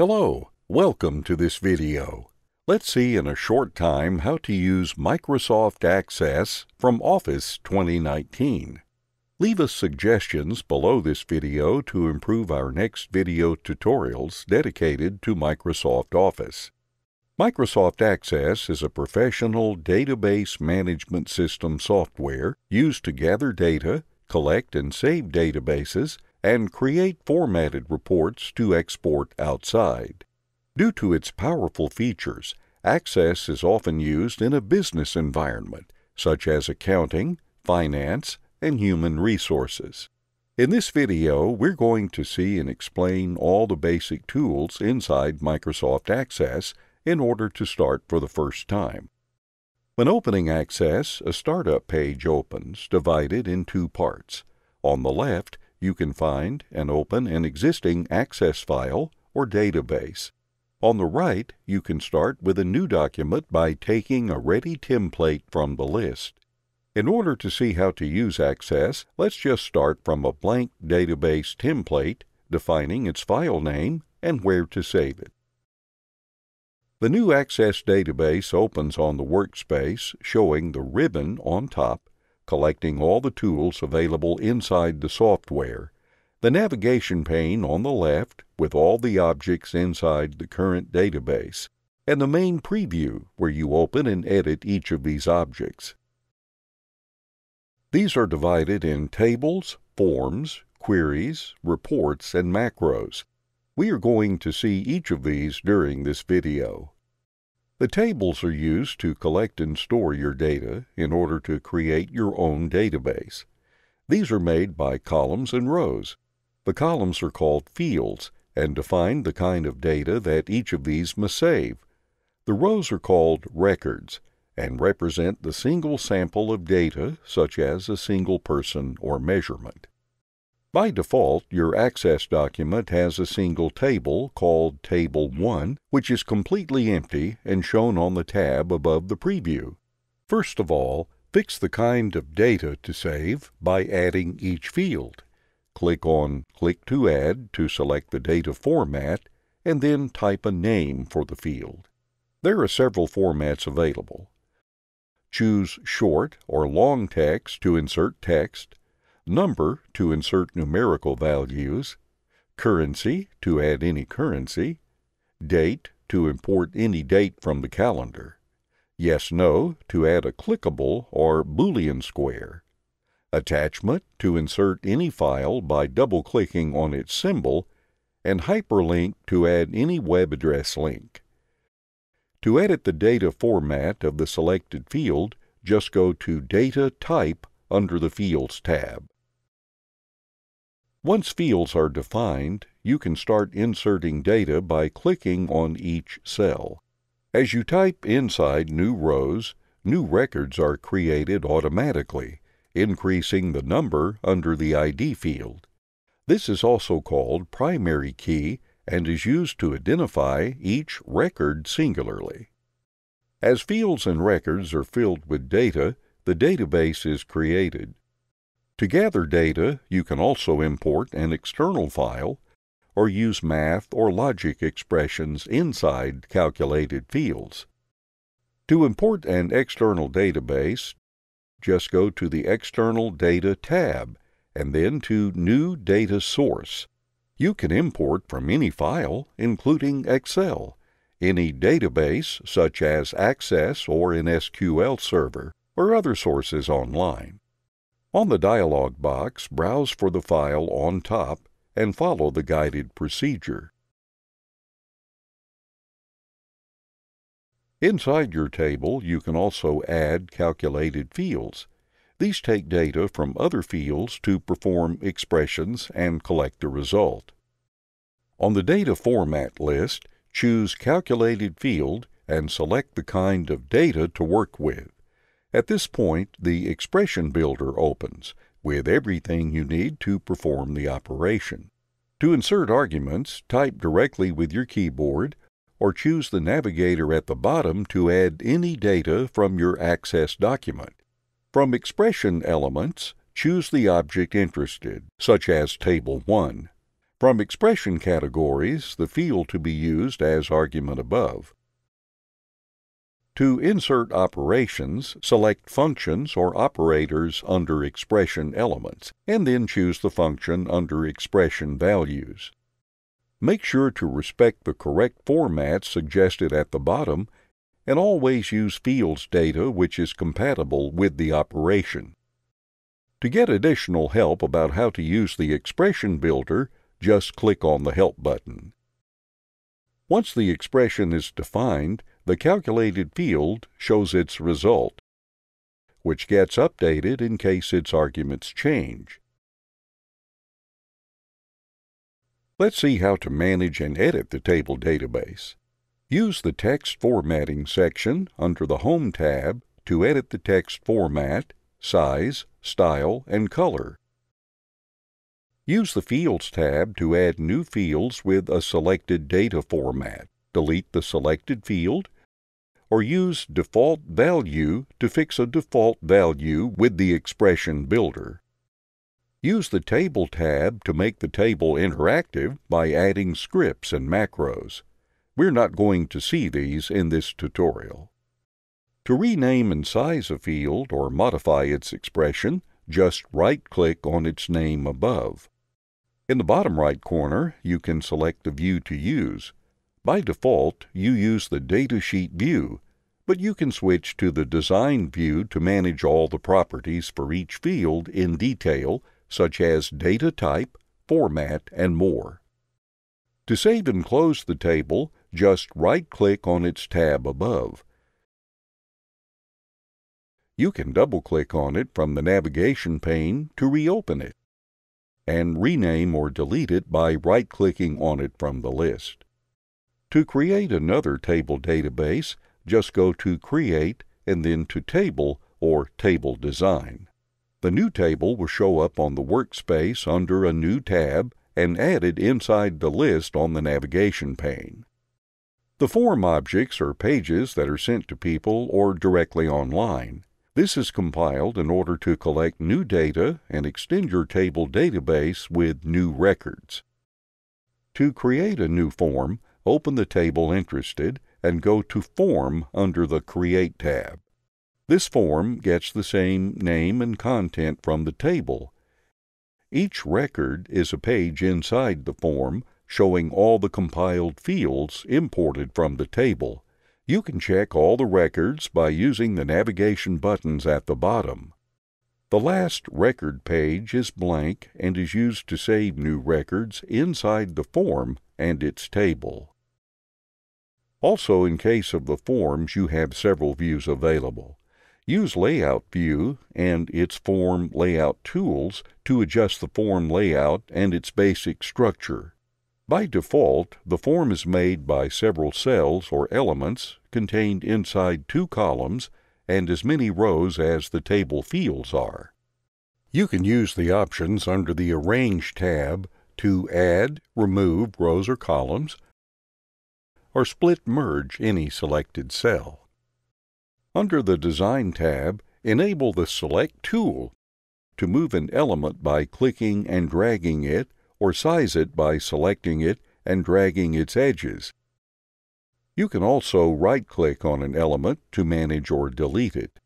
Hello, welcome to this video. Let's see in a short time how to use Microsoft Access from Office 2019. Leave us suggestions below this video to improve our next video tutorials dedicated to Microsoft Office. Microsoft Access is a professional database management system software used to gather data, collect and save databases, and create formatted reports to export outside. Due to its powerful features, Access is often used in a business environment, such as accounting, finance, and human resources. In this video, we're going to see and explain all the basic tools inside Microsoft Access in order to start for the first time. When opening Access, a startup page opens, divided in two parts. On the left, you can find and open an existing Access file or database. On the right, you can start with a new document by taking a ready template from the list. In order to see how to use Access, let's just start from a blank database template, defining its file name and where to save it. The new Access database opens on the workspace, showing the ribbon on top collecting all the tools available inside the software, the navigation pane on the left with all the objects inside the current database, and the main preview where you open and edit each of these objects. These are divided in tables, forms, queries, reports, and macros. We are going to see each of these during this video. The tables are used to collect and store your data in order to create your own database. These are made by columns and rows. The columns are called fields and define the kind of data that each of these must save. The rows are called records and represent the single sample of data, such as a single person or measurement. By default, your Access document has a single table called Table 1, which is completely empty and shown on the tab above the preview. First of all, fix the kind of data to save by adding each field. Click on Click to Add to select the data format and then type a name for the field. There are several formats available. Choose Short or Long Text to insert text number to insert numerical values, currency to add any currency, date to import any date from the calendar, yes no to add a clickable or Boolean square, attachment to insert any file by double clicking on its symbol, and hyperlink to add any web address link. To edit the data format of the selected field, just go to Data Type under the Fields tab. Once fields are defined, you can start inserting data by clicking on each cell. As you type inside new rows, new records are created automatically, increasing the number under the ID field. This is also called primary key and is used to identify each record singularly. As fields and records are filled with data, the database is created. To gather data, you can also import an external file or use math or logic expressions inside calculated fields. To import an external database, just go to the External Data tab and then to New Data Source. You can import from any file, including Excel, any database such as Access or an SQL server, or other sources online. On the dialog box, browse for the file on top and follow the guided procedure. Inside your table, you can also add calculated fields. These take data from other fields to perform expressions and collect a result. On the Data Format list, choose Calculated Field and select the kind of data to work with. At this point, the expression builder opens, with everything you need to perform the operation. To insert arguments, type directly with your keyboard or choose the navigator at the bottom to add any data from your Access document. From expression elements, choose the object interested, such as Table 1. From expression categories, the field to be used as argument above. To insert operations, select Functions or Operators under Expression Elements, and then choose the function under Expression Values. Make sure to respect the correct format suggested at the bottom and always use fields data which is compatible with the operation. To get additional help about how to use the expression builder, just click on the Help button. Once the expression is defined, the calculated field shows its result, which gets updated in case its arguments change. Let's see how to manage and edit the table database. Use the Text Formatting section under the Home tab to edit the text format, size, style, and color. Use the Fields tab to add new fields with a selected data format. Delete the selected field, or use Default Value to fix a default value with the Expression Builder. Use the Table tab to make the table interactive by adding scripts and macros. We're not going to see these in this tutorial. To rename and size a field or modify its expression, just right-click on its name above. In the bottom right corner, you can select the view to use. By default, you use the Datasheet view, but you can switch to the Design view to manage all the properties for each field in detail, such as data type, format, and more. To save and close the table, just right-click on its tab above. You can double-click on it from the navigation pane to reopen it, and rename or delete it by right-clicking on it from the list. To create another table database, just go to Create and then to Table or Table Design. The new table will show up on the workspace under a new tab and added inside the list on the navigation pane. The form objects are pages that are sent to people or directly online. This is compiled in order to collect new data and extend your table database with new records. To create a new form, open the table interested and go to Form under the Create tab. This form gets the same name and content from the table. Each record is a page inside the form showing all the compiled fields imported from the table. You can check all the records by using the navigation buttons at the bottom. The last record page is blank and is used to save new records inside the form and its table. Also, in case of the forms, you have several views available. Use Layout View and its Form Layout tools to adjust the form layout and its basic structure. By default, the form is made by several cells or elements contained inside two columns and as many rows as the table fields are. You can use the options under the Arrange tab to add, remove rows or columns, or split merge any selected cell. Under the Design tab, enable the Select tool to move an element by clicking and dragging it or size it by selecting it and dragging its edges. You can also right-click on an element to manage or delete it.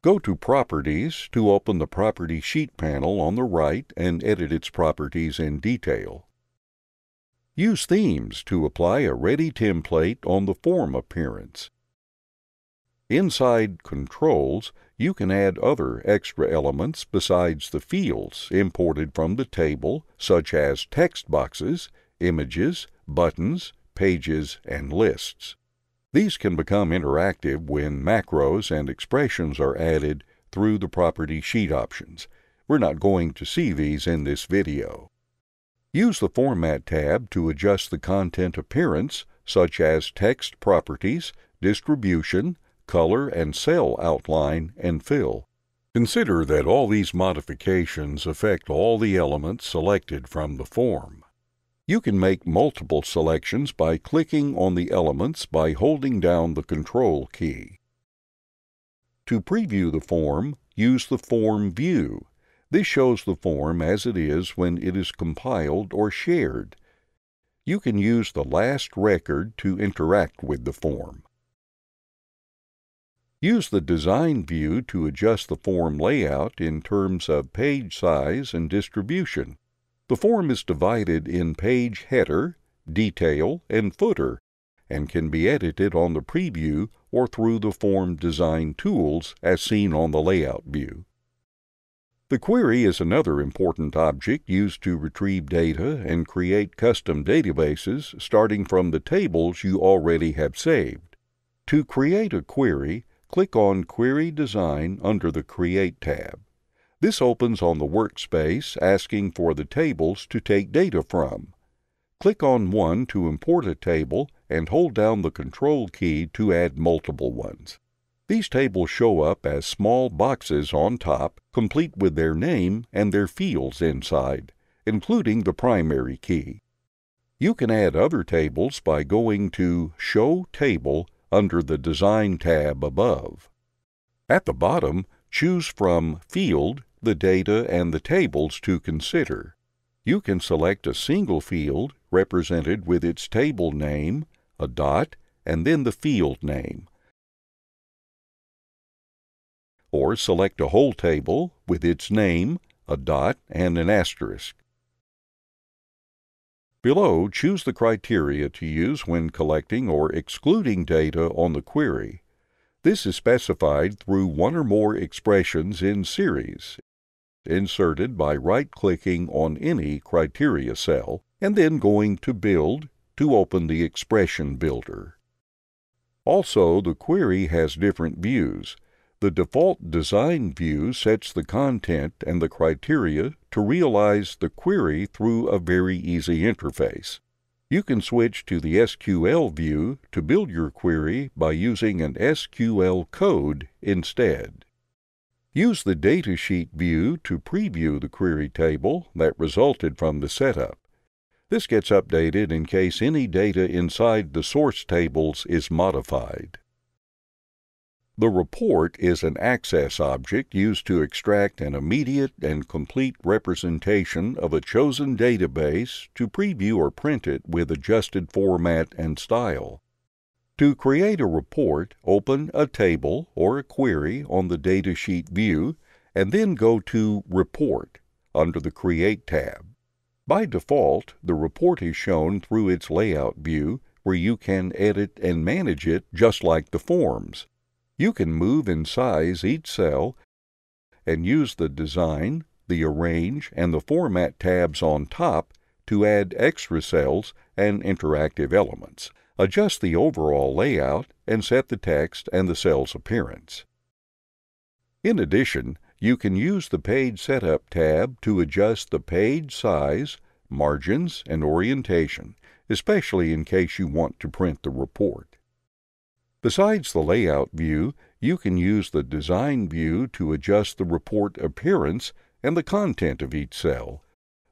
Go to Properties to open the Property Sheet panel on the right and edit its properties in detail. Use Themes to apply a ready template on the form appearance. Inside Controls, you can add other extra elements besides the fields imported from the table, such as text boxes, images, buttons, pages, and lists. These can become interactive when macros and expressions are added through the property sheet options. We're not going to see these in this video. Use the Format tab to adjust the content appearance, such as text properties, distribution, color and cell outline, and fill. Consider that all these modifications affect all the elements selected from the form. You can make multiple selections by clicking on the elements by holding down the Control key. To preview the form, use the Form View. This shows the form as it is when it is compiled or shared. You can use the last record to interact with the form. Use the Design view to adjust the form layout in terms of page size and distribution. The form is divided in page header, detail, and footer, and can be edited on the preview or through the form design tools as seen on the layout view. The query is another important object used to retrieve data and create custom databases starting from the tables you already have saved. To create a query, click on Query Design under the Create tab. This opens on the workspace asking for the tables to take data from. Click on one to import a table and hold down the Control key to add multiple ones. These tables show up as small boxes on top, complete with their name and their fields inside, including the primary key. You can add other tables by going to Show Table under the Design tab above. At the bottom, choose from Field the data and the tables to consider. You can select a single field represented with its table name, a dot, and then the field name. Or select a whole table with its name, a dot, and an asterisk. Below, choose the criteria to use when collecting or excluding data on the query. This is specified through one or more expressions in series inserted by right-clicking on any criteria cell and then going to Build to open the Expression Builder. Also, the query has different views. The default design view sets the content and the criteria to realize the query through a very easy interface. You can switch to the SQL view to build your query by using an SQL code instead. Use the Datasheet view to preview the query table that resulted from the setup. This gets updated in case any data inside the source tables is modified. The report is an access object used to extract an immediate and complete representation of a chosen database to preview or print it with adjusted format and style. To create a report, open a table or a query on the Datasheet view and then go to Report under the Create tab. By default, the report is shown through its layout view where you can edit and manage it just like the forms. You can move and size each cell and use the Design, the Arrange, and the Format tabs on top to add extra cells and interactive elements adjust the overall layout, and set the text and the cell's appearance. In addition, you can use the Page Setup tab to adjust the page size, margins, and orientation, especially in case you want to print the report. Besides the Layout view, you can use the Design view to adjust the report appearance and the content of each cell,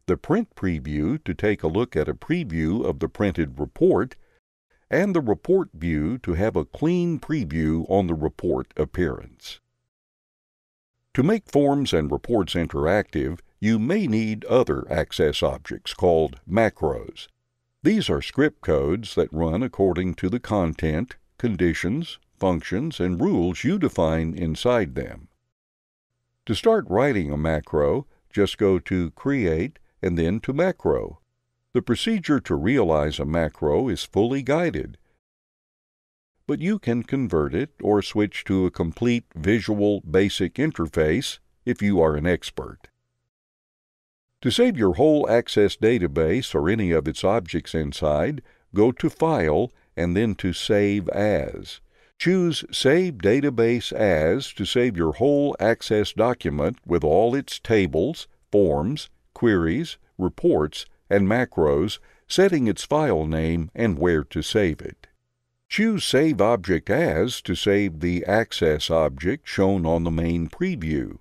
the Print Preview to take a look at a preview of the printed report, and the report view to have a clean preview on the report appearance. To make forms and reports interactive, you may need other access objects called macros. These are script codes that run according to the content, conditions, functions, and rules you define inside them. To start writing a macro, just go to Create and then to Macro. The procedure to realize a macro is fully guided, but you can convert it or switch to a complete visual basic interface if you are an expert. To save your whole Access database or any of its objects inside, go to File and then to Save As. Choose Save Database As to save your whole Access document with all its tables, forms, queries, reports, and macros, setting its file name and where to save it. Choose Save Object As to save the Access object shown on the main preview.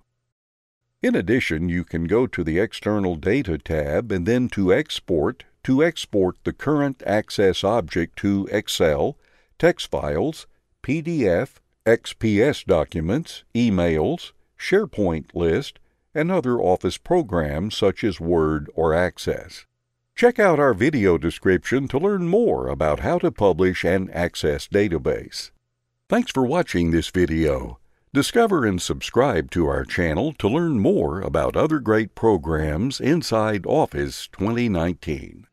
In addition, you can go to the External Data tab and then to Export to export the current Access object to Excel, text files, PDF, XPS documents, emails, SharePoint list, and other Office programs such as Word or Access. Check out our video description to learn more about how to publish an Access database. Thanks for watching this video. Discover and subscribe to our channel to learn more about other great programs inside Office 2019.